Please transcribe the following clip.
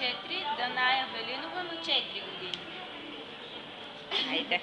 4, Даная Велинова на 4 години. Айде.